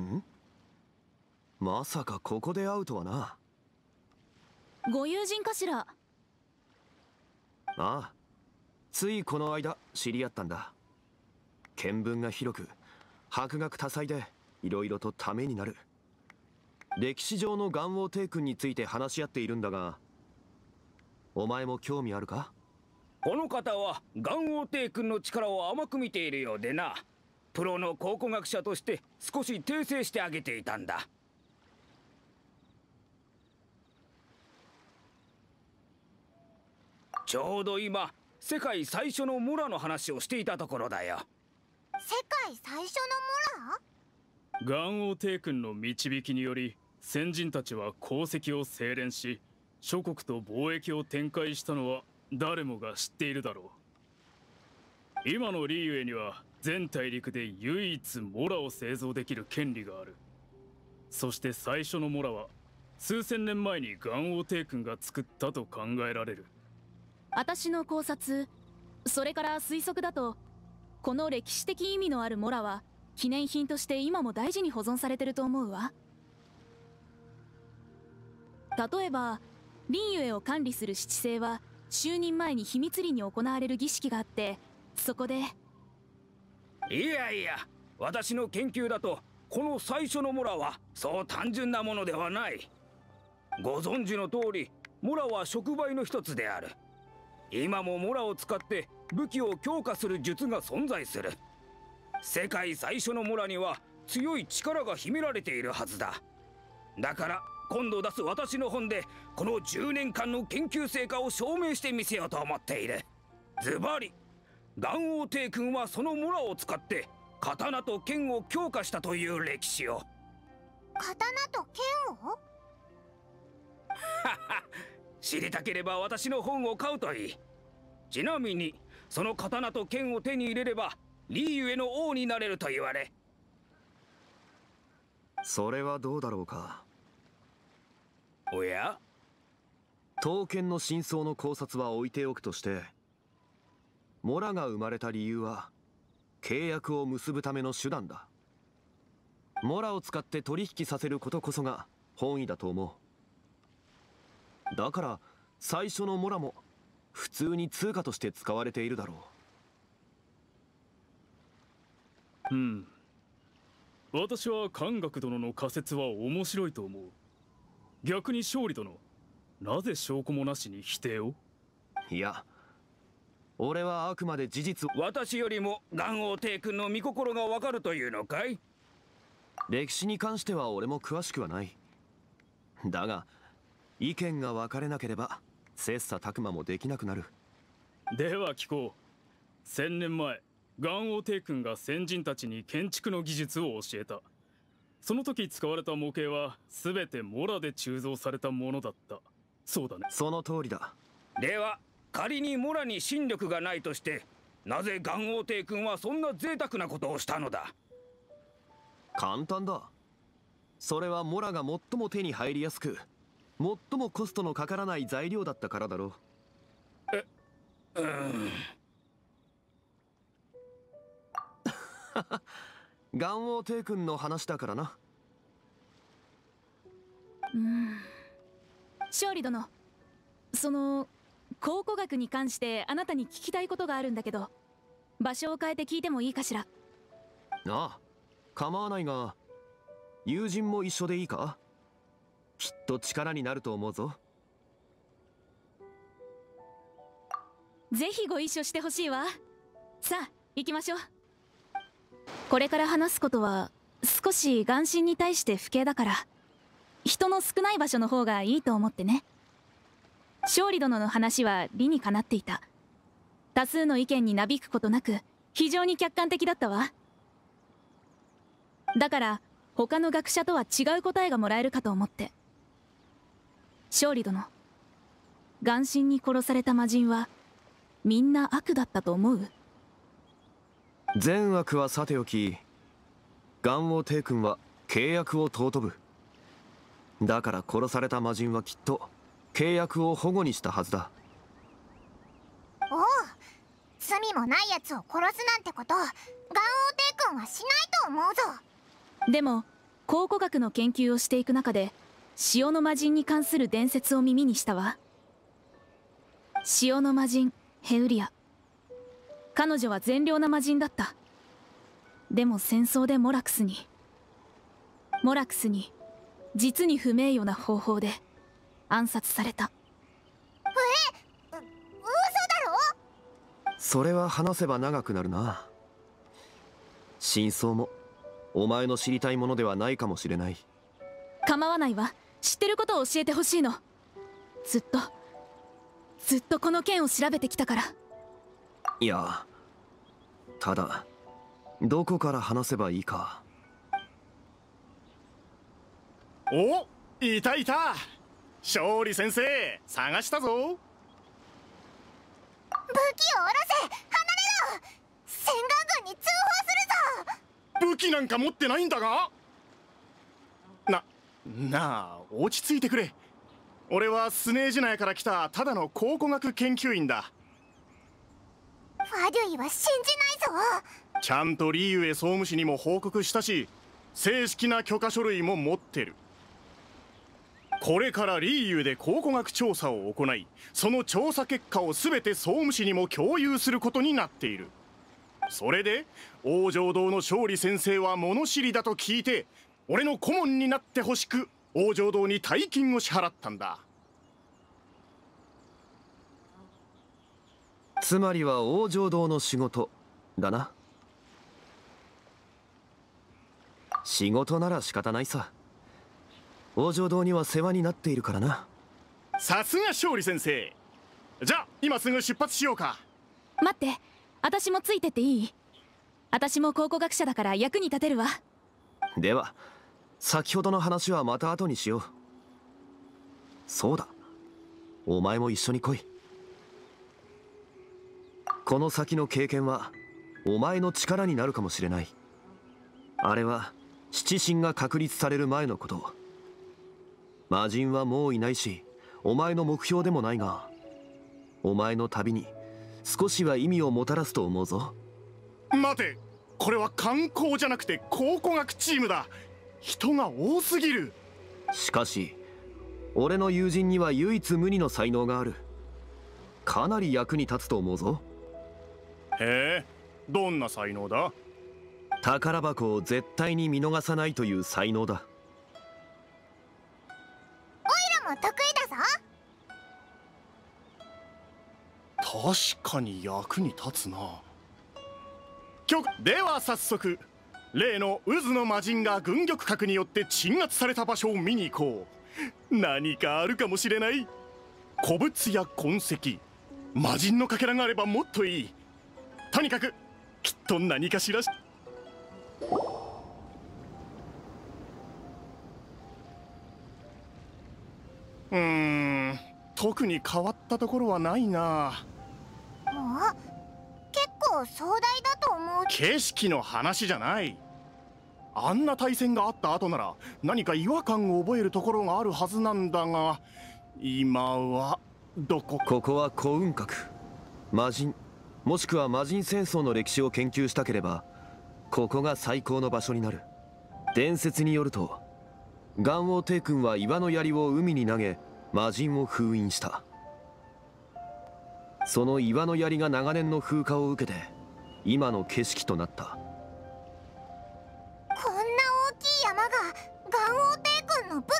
ん？まさかここで会うとはな。ご友人かしら？ああ。ついこの間知り合ったんだ。見聞が広く博学多彩で色々とためになる。歴史上の元王帝君について話し合っているんだがお前も興味あるか？この方は元王帝君の力を甘く見ているようでなプロの考古学者として少し訂正してあげていたんだ。ちょうど今世界最初の村の話をしていたところだよ。世界最初の村？元王帝君の導きにより先人たちは功績を精錬し諸国と貿易を展開したのは誰もが知っているだろう。今のリーウェには全大陸で唯一モラを製造できる権利がある。そして最初のモラは数千年前に元王帝君が作ったと考えられる。私の考察それから推測だとこの歴史的意味のあるモラは記念品として今も大事に保存されてると思うわ。例えばリンユエを管理する七星は就任前に秘密裏に行われる儀式があってそこでいやいや私の研究だとこの最初のモラはそう単純なものではない。ご存知の通りモラは触媒の一つである。今もモラを使って武器を強化する術が存在する。世界最初のモラには強い力が秘められているはずだ。だから今度出す私の本でこの10年間の研究成果を証明してみせようと思っている。ズバリ元王帝君はその村を使って刀と剣を強化したという歴史を。刀と剣を？知りたければ私の本を買うといい。ちなみにその刀と剣を手に入れればリーユエの王になれると言われ。それはどうだろうか？おや？刀剣の真相の考察は置いておくとしてモラが生まれた理由は契約を結ぶための手段だ。モラを使って取引させることこそが本意だと思う。だから最初のモラも普通に通貨として使われているだろう。うん。私は漢学殿の仮説は面白いと思う。逆に勝利殿なぜ証拠もなしに否定を？いや俺はあくまで事実私よりも元王帝君の御心がわかるというのかい？歴史に関しては俺も詳しくはない。だが意見が分かれなければ切磋琢磨もできなくなる。では聞こう。千年前元王帝君が先人たちに建築の技術を教えた。その時使われた模型は全てモラで鋳造されたものだった。そうだね。その通りだ。では仮にモラに心力がないとしてなぜ元王帝君はそんな贅沢なことをしたのだ？簡単だ。それはモラが最も手に入りやすく最もコストのかからない材料だったからだろう。えうん。元王帝君の話だからな。うん。勝利殿。その考古学に関してあなたに聞きたいことがあるんだけど場所を変えて聞いてもいいかしら？ああ構わないが友人も一緒でいいか？きっと力になると思うぞ。ぜひご一緒してほしいわ。さあ行きましょう。これから話すことは少し眼神に対して不敬だから人の少ない場所の方がいいと思ってね勝利殿の話は理にかなっていた。多数の意見になびくことなく非常に客観的だったわ。だから他の学者とは違う答えがもらえるかと思って。勝利殿眼神に殺された魔人はみんな悪だったと思う？善悪はさておき元王帝君は契約を尊ぶ。だから殺された魔人はきっと契約を保護にしたはずだ。おお罪もない奴を殺すなんてこと元王帝君はしないと思うぞ。でも考古学の研究をしていく中で潮の魔人に関する伝説を耳にしたわ。潮の魔人ヘウリア。彼女は善良な魔人だった。でも戦争でモラクスに。モラクスに実に不名誉な方法で暗殺された。嘘だろ？それは話せば長くなるな。真相もお前の知りたいものではないかもしれない。構わないわ。知ってることを教えてほしいの。ずっとずっとこの件を調べてきたから。いやただどこから話せばいいか。おいたいた勝利先生探したぞ。武器を下ろせ離れろ。戦艦軍に通報するぞ武器なんか持ってないんだが。ななあ落ち着いてくれ。俺はスネージナヤから来たただの考古学研究員だ。ファデュイは信じないぞ。ちゃんとリーユエ総務士にも報告したし正式な許可書類も持ってるこれからリーユで考古学調査を行いその調査結果を全て総務士にも共有することになっている。それで王城堂の勝利先生は物知りだと聞いて俺の顧問になってほしく王城堂に大金を支払ったんだ。つまりは王城堂の仕事だな。仕事なら仕方ないさ。王城堂には世話になっているからな。さすが勝利先生。じゃあ今すぐ出発しようか。待って。私もついてっていい？私も考古学者だから役に立てるわ。では先ほどの話はまた後にしよう。そうだ。お前も一緒に来い。この先の経験はお前の力になるかもしれない。あれは七神が確立される前のこと魔人はもういないしお前の目標でもないがお前の旅に少しは意味をもたらすと思うぞ。待てこれは観光じゃなくて考古学チームだ。人が多すぎる。しかし俺の友人には唯一無二の才能がある。かなり役に立つと思うぞ。へえどんな才能だ？宝箱を絶対に見逃さないという才能だも得意だぞ。確かに役に立つな。曲では早速例の渦の魔人が軍玉閣によって鎮圧された場所を見に行こう。何かあるかもしれない。古物や痕跡魔人のかけらがあればもっといい。とにかくきっと何かしらしうーん。特に変わったところはないな。もう結構壮大だと思う。景色の話じゃない。あんな対戦があった後なら何か違和感を覚えるところがあるはずなんだが今はどこか。ここは古雲閣。魔人。もしくは魔人戦争の歴史を研究したければここが最高の場所になる。伝説によると元王帝君は岩の槍を海に投げ魔人を封印した。その岩の槍が長年の風化を受けて今の景色となった。こんな大きい山が元王帝君の武器？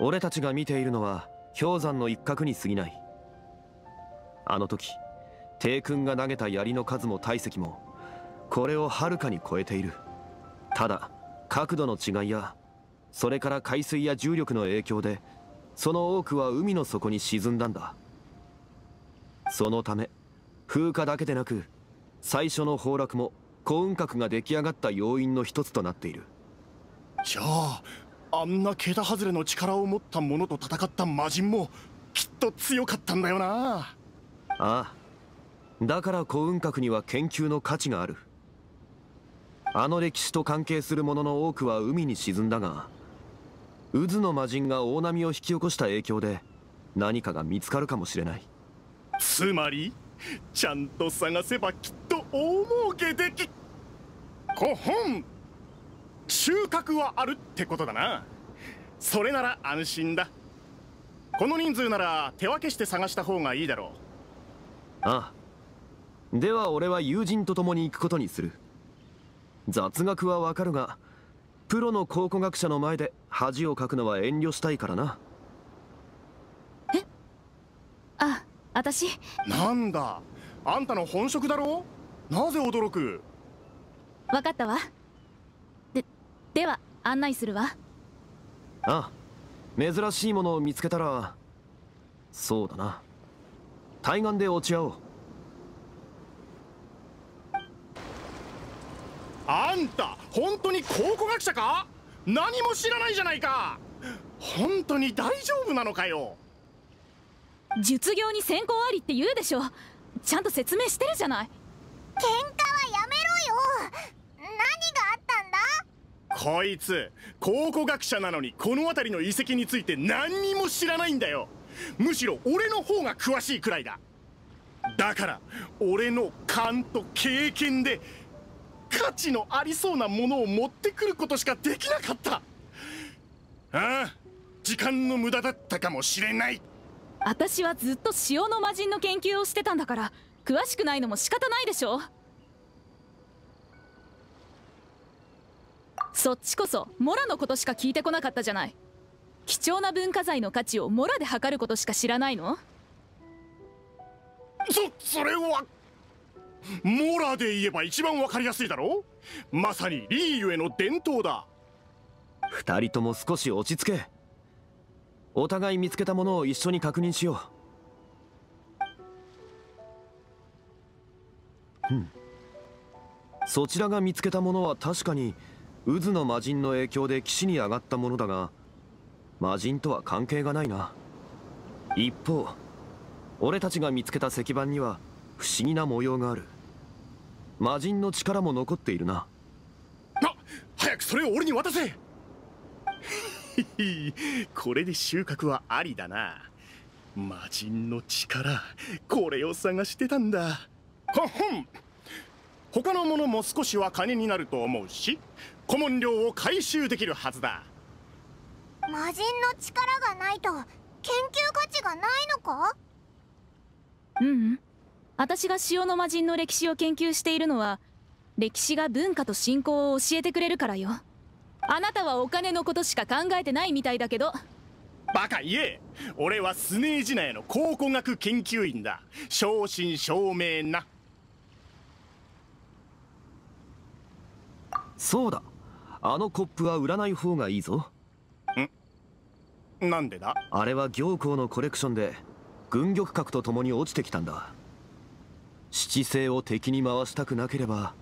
俺たちが見ているのは氷山の一角に過ぎない。あの時帝君が投げた槍の数も体積もこれをはるかに超えている。ただ角度の違いやそれから海水や重力の影響でその多くは海の底に沈んだんだ。そのため風化だけでなく最初の崩落も幸運閣が出来上がった要因の一つとなっている。じゃああんな桁外れの力を持った者と戦った魔人もきっと強かったんだよな。ああ。だから幸運閣には研究の価値がある。あの歴史と関係するものの多くは海に沈んだが渦の魔人が大波を引き起こした影響で何かが見つかるかもしれない。つまりちゃんと探せばきっと大儲けでき5本収穫はあるってことだな。それなら安心だ。この人数なら手分けして探した方がいいだろう。ああ。では俺は友人と共に行くことにする。雑学はわかるがプロの考古学者の前で恥をかくのは遠慮したいからな。え？あ私？なんだ？あんたの本職だろ？なぜ驚く？分かったわ。ででは案内するわ。ああ珍しいものを見つけたらそうだな。対岸で落ち合おう。あんた本当に考古学者か？何も知らないじゃないか。本当に大丈夫なのかよ。術業に先行ありって言うでしょ。ちゃんと説明してるじゃない。喧嘩はやめろよ。何があったんだ？こいつ考古学者なのにこの辺りの遺跡について何にも知らないんだよ。むしろ俺の方が詳しいくらいだ。だから俺の勘と経験で価値のありそうなものを持ってくることしかできなかった。ああ時間の無駄だったかもしれない。私はずっと潮の魔人の研究をしてたんだから詳しくないのも仕方ないでしょ。そっちこそモラのことしか聞いてこなかったじゃない。貴重な文化財の価値をモラで測ることしか知らないの？そそれはモラで言えば一番わかりやすいだろ？まさにリーユへの伝統だ。二人とも少し落ち着け。お互い見つけたものを一緒に確認しよう。うん。そちらが見つけたものは確かに渦の魔人の影響で岸に上がったものだが魔人とは関係がないな。一方俺たちが見つけた石板には不思議な模様がある。魔人の力も残っているな。な早くそれを俺に渡せ。これで収穫はありだな。魔人の力これを探してたんだ。ほほん。他のものも少しは金になると思うし古文料を回収できるはずだ。魔人の力がないと研究価値がないのか？ううん私が潮の魔人の歴史を研究しているのは歴史が文化と信仰を教えてくれるからよ。あなたはお金のことしか考えてないみたいだけど。バカ言え。俺はスネージナヤの考古学研究員だ。正真正銘な。そうだ。あのコップは売らない方がいいぞ。ん？なんでだ？あれは行幸のコレクションで軍玉閣と共に落ちてきたんだ七星を敵に回したくなければ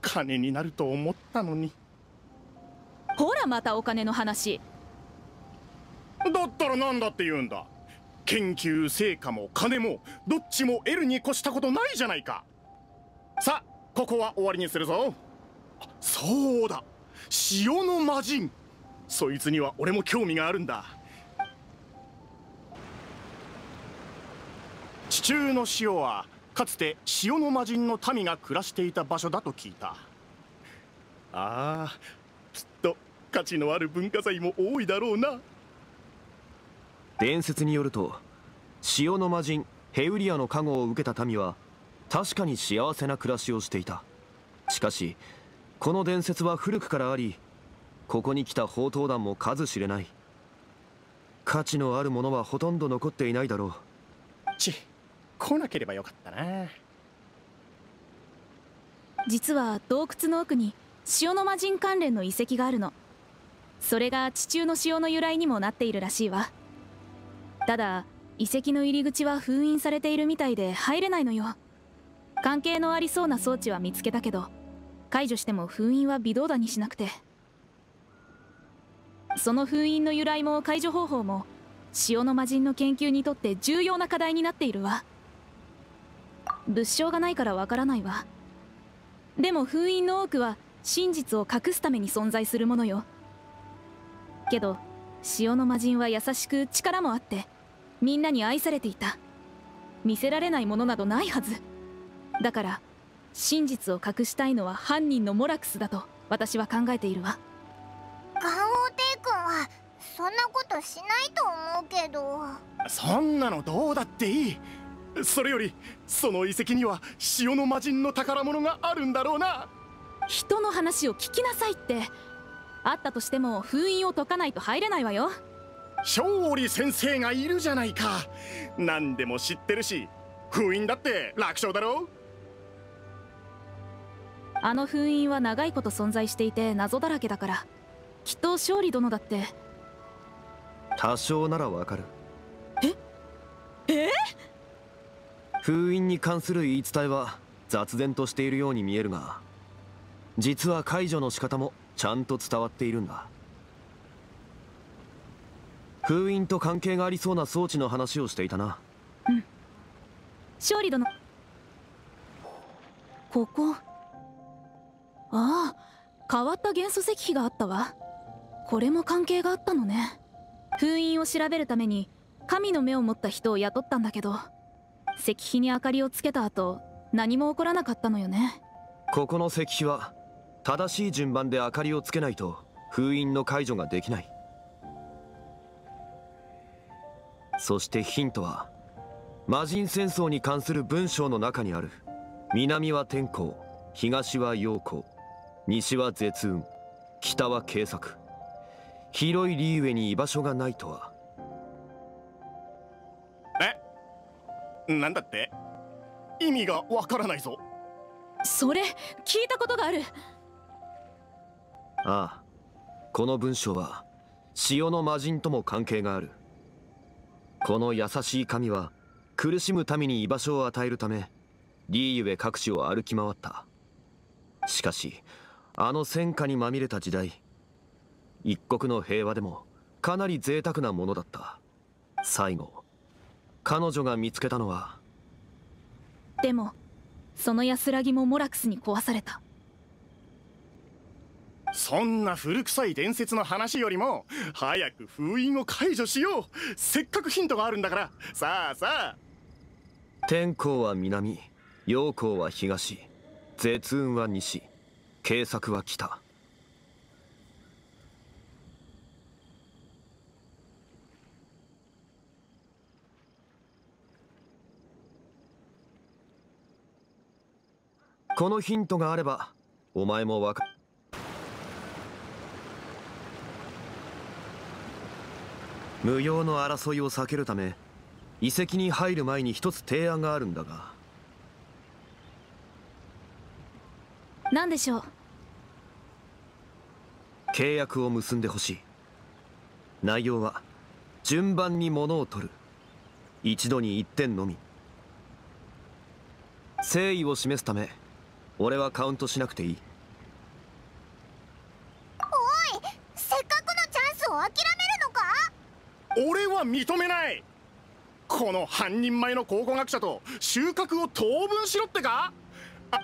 金になると思ったのにほらまたお金の話だったら何だって言うんだ研究成果も金もどっちも得るに越したことないじゃないかさあここは終わりにするぞそうだ塩の魔人そいつには俺も興味があるんだ地中の塩はかつて塩の魔人の民が暮らしていた場所だと聞いた。ああきっと価値のある文化財も多いだろうな。伝説によると塩の魔人ヘウリアの加護を受けた民は確かに幸せな暮らしをしていた。しかしこの伝説は古くからありここに来た宝刀団も数知れない。価値のあるものはほとんど残っていないだろう。ち来なければよかったな。実は洞窟の奥に潮の魔人関連の遺跡があるの。それが地中の潮の由来にもなっているらしいわ。ただ遺跡の入り口は封印されているみたいで入れないのよ。関係のありそうな装置は見つけたけど解除しても封印は微動だにしなくて。その封印の由来も解除方法も潮の魔人の研究にとって重要な課題になっているわ。物証がないからわからないわ。でも封印の多くは真実を隠すために存在するものよ。けど潮の魔人は優しく力もあってみんなに愛されていた。見せられないものなどないはず。だから真実を隠したいのは犯人のモラクスだと私は考えているのは犯人のモラクスだと私は考えているわ。ガンオテイ君はそんなことしないと思うけど。そんなのどうだっていいそれよりその遺跡には潮の魔人の宝物があるんだろうな。人の話を聞きなさいって。あったとしても封印を解かないと入れないわよ。勝利先生がいるじゃないか。何でも知ってるし。封印だって楽勝だろあの封印は長いこと存在していて謎だらけだから。きっと勝利殿だって。多少ならわかる。え？え？封印に関する言い伝えは雑然としているように見えるが実は解除の仕方もちゃんと伝わっているんだ。封印と関係がありそうな装置の話をしていたな。うん。勝利殿。ここ。ああ変わった元素石碑があったわ。これも関係があったのね。封印を調べるために神の目を持った人を雇ったんだけど。石碑に明かりをつけた後何も起こらなかったのよね。ここの石碑は正しい順番で明かりをつけないと封印の解除ができない。そしてヒントは魔人戦争に関する文章の中にある。南は天候東は陽光西は絶運北は計作広いリーウェに居場所がないとは。なんだって？意味がわからないぞ。それ聞いたことがある。ああ。この文章は潮の魔人とも関係がある。この優しい神は苦しむ民に居場所を与えるためリーユエ各地を歩き回った。しかしあの戦火にまみれた時代一国の平和でもかなり贅沢なものだった。最後彼女が見つけたのは。でもその安らぎもモラクスに壊された。そんな古臭い伝説の話よりも早く封印を解除しよう。せっかくヒントがあるんだから。さあさあ。天候は南陽光は東絶運は西計作は北このヒントがあればお前もわか無用の争いを避けるため遺跡に入る前に一つ提案があるんだが。何でしょう？契約を結んでほしい。内容は順番に物を取る。一度に一点のみ。誠意を示すため俺はカウントしなくていい。おいせっかくのチャンスを諦めるのか？俺は認めない。この半人前の考古学者と収穫を当分しろってか？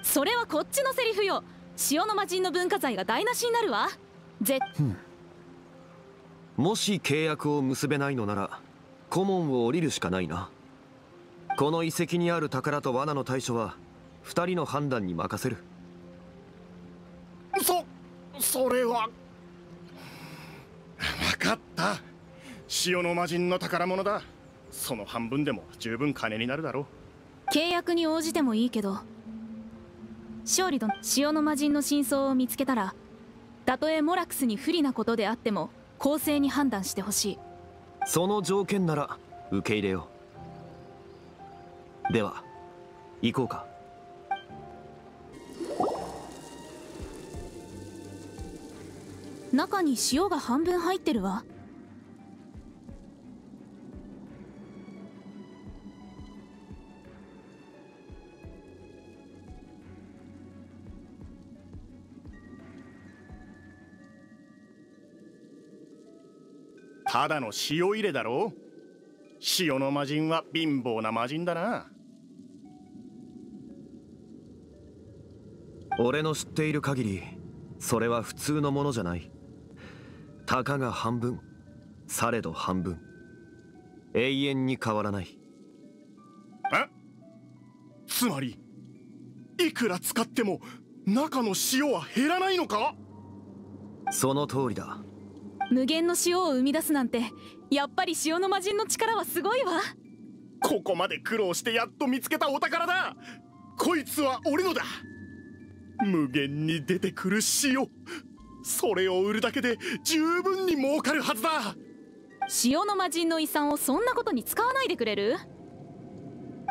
それはこっちのセリフよ。潮の魔人の文化財が台無しになるわ。ぜもし契約を結べないのなら顧問を降りるしかないな。この遺跡にある宝と罠の対処は二人の判断に任せる。そそれは。分かった。潮の魔人の宝物だ。その半分でも十分金になるだろう。契約に応じてもいいけど。勝利と潮の魔人の真相を見つけたらたとえモラクスに不利なことであっても公正に判断してほしい。その条件なら受け入れよう。では行こうか中に塩が半分入ってるわ。ただの塩入れだろ？塩の魔人は貧乏な魔人だな。俺の知っている限りそれは普通のものじゃないたかが半分されど半分。永遠に変わらない。え？つまりいくら使っても中の塩は減らないのか？その通りだ。無限の塩を生み出すなんてやっぱり塩の魔人の力はすごいわ。ここまで苦労してやっと見つけたお宝だ！こいつは俺のだ！無限に出てくる塩それを売るだけで十分に儲かるはずだ。塩の魔人の遺産をそんなことに使わないでくれる？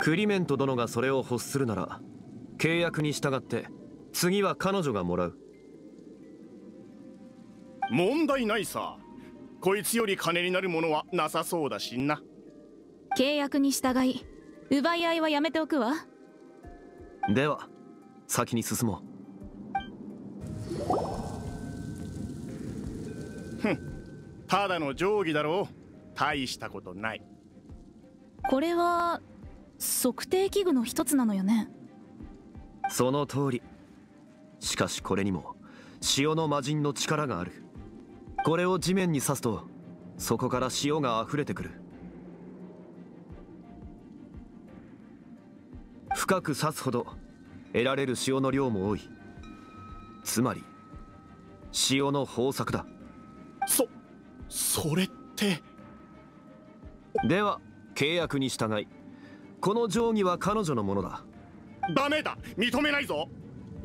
クリメント殿がそれを欲するなら契約に従って次は彼女がもらう。問題ないさ。こいつより金になるものはなさそうだしな。契約に従い奪い合いはやめておくわ。では先に進もうただの定規だろう。大したことない。これは測定器具の一つなのよね。その通り。しかしこれにも塩の魔人の力がある。これを地面に刺すとそこから塩が溢れてくる。深く刺すほど得られる塩の量も多い。つまり塩の豊作だそそれって。では契約に従いこの定規は彼女のものだ。ダメだ。認めないぞ。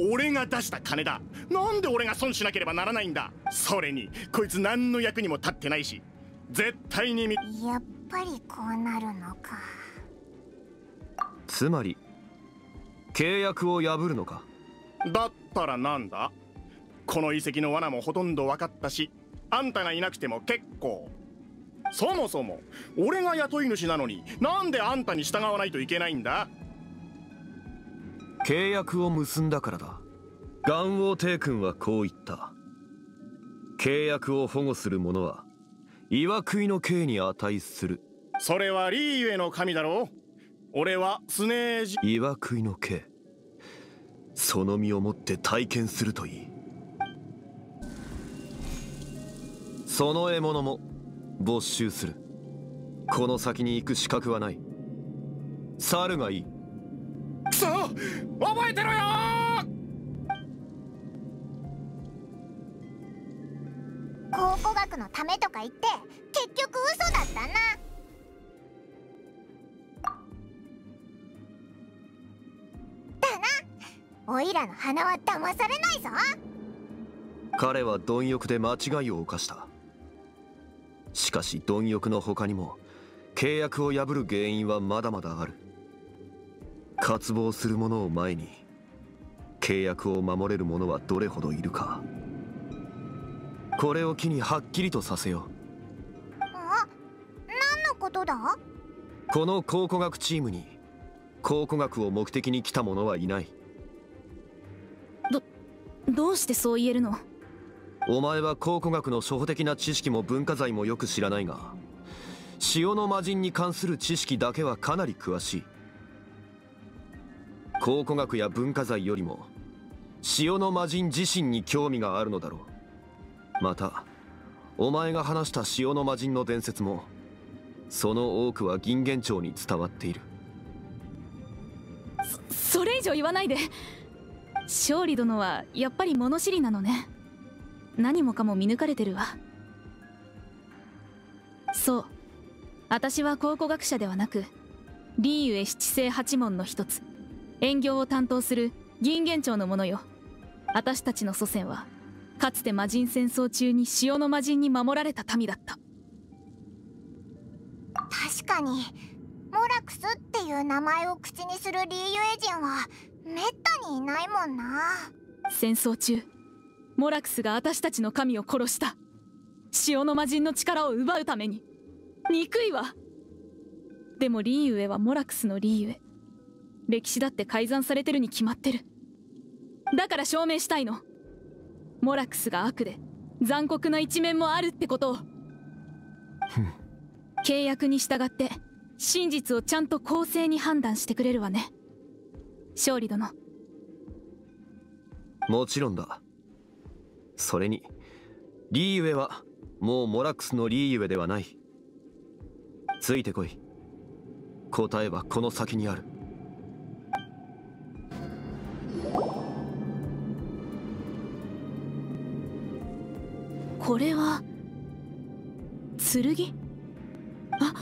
俺が出した金だ。なんで俺が損しなければならないんだ。それにこいつ何の役にも立ってないし。絶対にみやっぱりこうなるのか。つまり契約を破るのか。だったらなんだ？この遺跡の罠もほとんど分かったしあんたがいなくても結構。そもそも俺が雇い主なのになんであんたに従わないといけないんだ？契約を結んだからだ。元王帝君はこう言った。契約を保護する者は岩食いの刑に値する。それはリーユエの神だろう。俺はスネージ。岩食いの刑。その身をもって体験するといいその獲物も没収する。この先に行く資格はない。猿がいい。くそ覚えてろよ！考古学のためとか言って結局嘘だったな。だな。おいらの鼻は騙されないぞ。彼は貪欲で間違いを犯したしかし貪欲の他にも契約を破る原因はまだまだある。渇望する者を前に契約を守れる者はどれほどいるか。これを機にはっきりとさせよあ何のことだ？この考古学チームに考古学を目的に来た者はいない。どうしてそう言えるの？お前は考古学の初歩的な知識も文化財もよく知らないが塩の魔人に関する知識だけはかなり詳しい。考古学や文化財よりも塩の魔人自身に興味があるのだろう。またお前が話した塩の魔人の伝説もその多くは銀元町に伝わっている。それ以上言わないで。勝利殿はやっぱり物知りなのね。何もかも見抜かれてるわ。そう。私は考古学者ではなくリーユエ七世八門の一つ営業を担当する銀元町の者よ。私たちの祖先はかつて魔人戦争中に塩の魔人に守られた民だった。確かにモラクスっていう名前を口にするリーユエ人はめったにいないもんな。戦争中モラクスが私たちの神を殺した。塩の魔人の力を奪うために。憎いわ。でもリーユエはモラクスのリーユエ歴史だって改ざんされてるに決まってる。だから証明したいの。モラクスが悪で残酷な一面もあるってことを。契約に従って真実をちゃんと公正に判断してくれるわね。勝利殿。もちろんだそれにリーウェはもうモラクスのリーウェではない。ついてこい。答えはこの先にある。これは剣？あ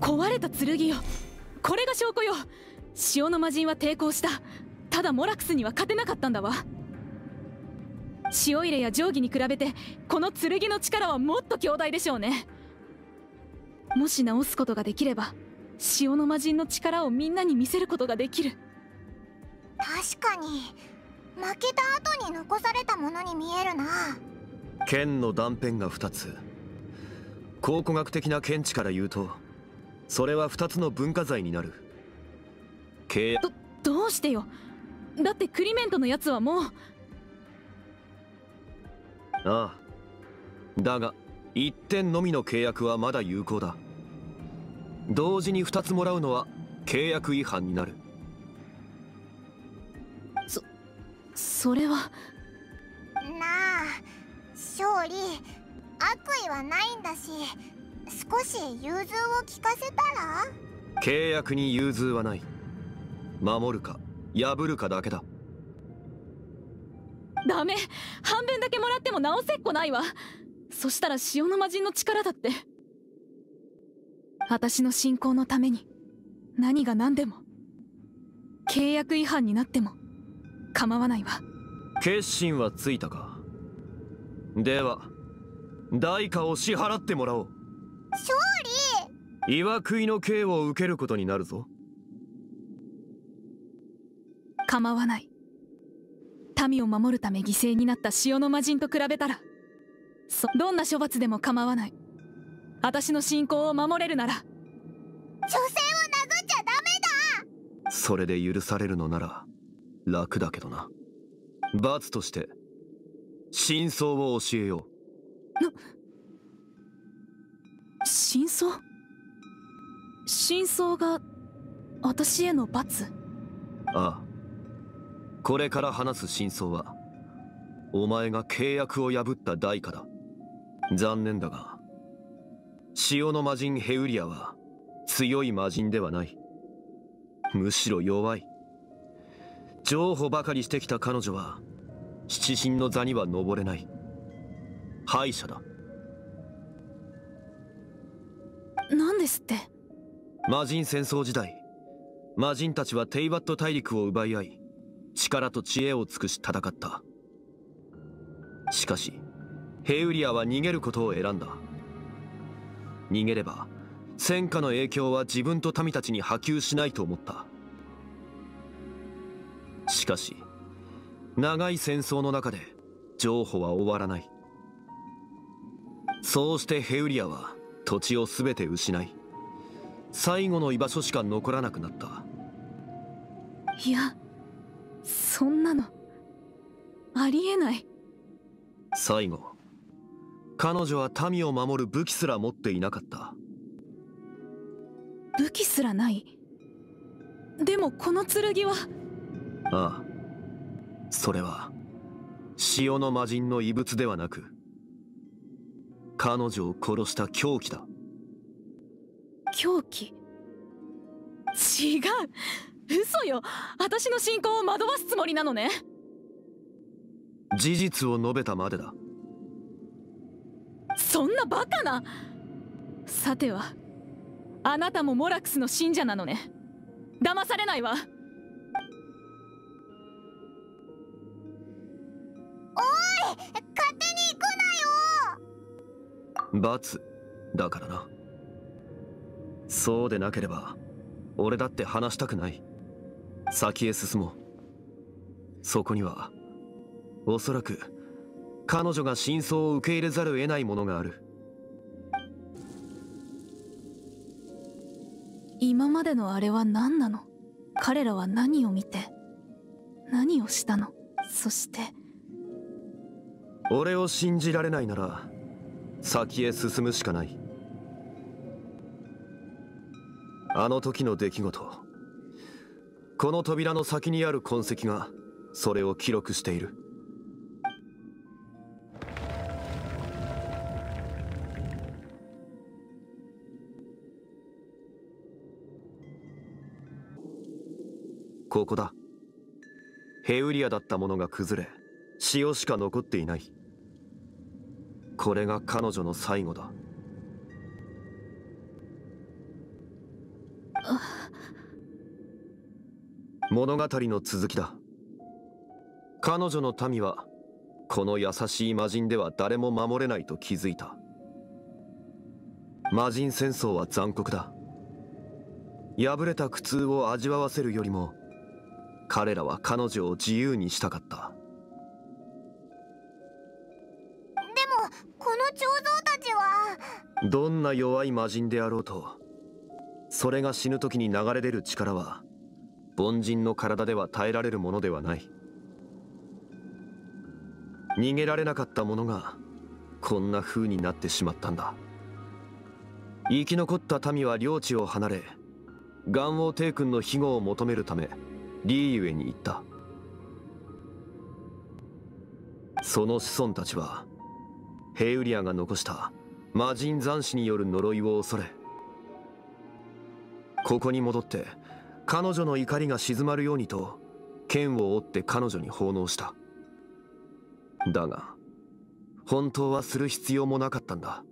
壊れた剣よ。これが証拠よ。潮の魔人は抵抗した。ただモラクスには勝てなかったんだわ。潮入れや定規に比べてこの剣の力はもっと強大でしょうね。もし直すことができれば潮の魔人の力をみんなに見せることができる。確かに負けた後に残されたものに見えるな。剣の断片が2つ。考古学的な見地から言うとそれは2つの文化財になる。どどうしてよ。だってクリメントのやつはもうああ。だが1点のみの契約はまだ有効だ。同時に2つもらうのは契約違反になる。それは？なあ勝利。悪意はないんだし少し融通を聞かせたら？契約に融通はない。守るか破るかだけだダメ。半分だけもらっても直せっこないわ。そしたら潮の魔人の力だって。私の信仰のために何が何でも契約違反になっても構わないわ。決心はついたか？では代価を支払ってもらおう。勝利！岩食いの刑を受けることになるぞ。構わない民を守るため犠牲になった潮の魔人と比べたらそどんな処罰でも構わない。私の信仰を守れるなら。女性を殴っちゃダメだ。それで許されるのなら楽だけどな。罰として真相を教えよ真相？真相が私への罰？うああこれから話す真相はお前が契約を破った代価だ。残念だが潮の魔人ヘウリアは強い魔人ではない。むしろ弱い。譲歩ばかりしてきた彼女は七神の座には登れない。敗者だ。何ですって？魔人戦争時代魔人たちはテイバット大陸を奪い合い力と知恵を尽くし戦った。しかしヘウリアは逃げることを選んだ。逃げれば戦火の影響は自分と民たちに波及しないと思った。しかし長い戦争の中で譲歩は終わらない。そうしてヘウリアは土地を全て失い最後の居場所しか残らなくなった。いやそんなのありえない。最後彼女は民を守る武器すら持っていなかった。武器すらない？でもこの剣は？ああ。それは潮の魔人の遺物ではなく彼女を殺した凶器だ。狂気？違う嘘よ。私の信仰を惑わすつもりなのね。事実を述べたまでだ。そんなバカな。さてはあなたもモラクスの信者なのね。騙されないわ。おい勝手に行くなよ。罰だからな。そうでなければ俺だって話したくない先へ進もう。そこにはおそらく彼女が真相を受け入れざるを得ないものがある。今までのあれは何なの？彼らは何を見て？何をしたの？そして。俺を信じられないなら先へ進むしかない。あの時の出来事この扉の先にある痕跡がそれを記録している。ここだ。ヘウリアだったものが崩れ塩しか残っていない。これが彼女の最後だ。物語の続きだ。彼女の民はこの優しい魔人では誰も守れないと気づいた。魔人戦争は残酷だ。破れた苦痛を味わわせるよりも彼らは彼女を自由にしたかった。でもこの彫像たちは。どんな弱い魔人であろうとそれが死ぬ時に流れ出る力は凡人の体では耐えられるものではない。逃げられなかった者がこんな風になってしまったんだ。生き残った民は領地を離れ元王帝君の庇護を求めるためリーユエに行った。その子孫たちはヘウリアが残した魔人残死による呪いを恐れここに戻って彼女の怒りが静まるようにと剣を折って彼女に奉納した。だが本当はする必要もなかったんだ。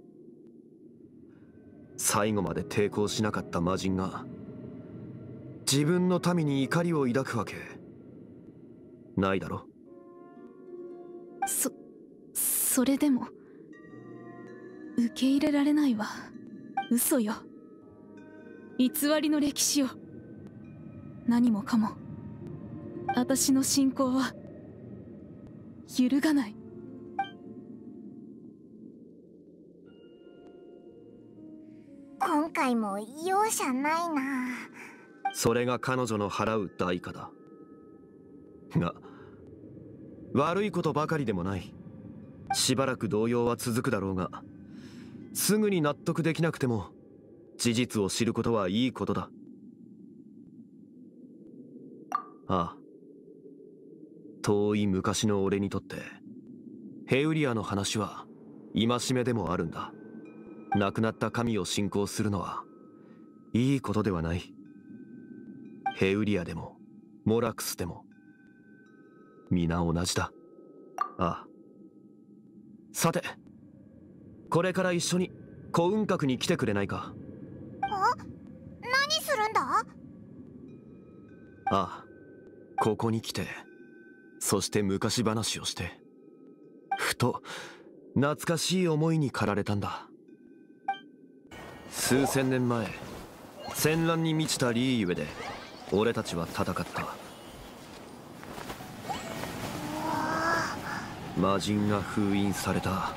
最後まで抵抗しなかった魔人が自分の民に怒りを抱くわけないだろ？そそれでも受け入れられないわ。嘘よ。偽りの歴史よ何もかも。私の信仰は揺るがない。今回も容赦ないな。それが彼女の払う代価だ。が悪いことばかりでもない。しばらく動揺は続くだろうがすぐに納得できなくても事実を知ることはいいことだああ。遠い昔の俺にとってヘウリアの話は戒めでもあるんだ。亡くなった神を信仰するのはいいことではない。ヘウリアでもモラクスでも皆同じだ。ああ。さてこれから一緒に幸運閣に来てくれないか。あ何するんだ？ああここに来てそして昔話をしてふと懐かしい思いに駆られたんだ。数千年前戦乱に満ちたリーユエで俺たちは戦った。魔人が封印された。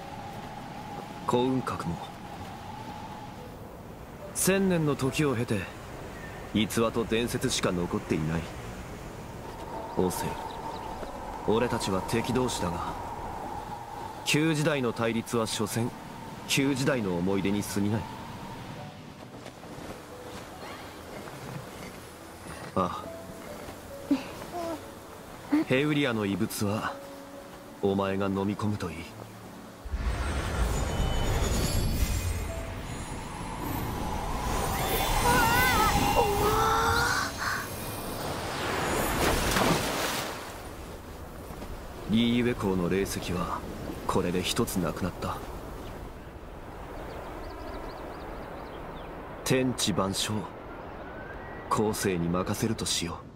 幸運閣も。千年の時を経て逸話と伝説しか残っていない。オセ俺たちは敵同士だが旧時代の対立は所詮旧時代の思い出に過ぎない。ああ。ヘウリアの遺物はお前が飲み込むといい。リーウェ港の霊石はこれで一つなくなった。天地万象後世に任せるとしよう。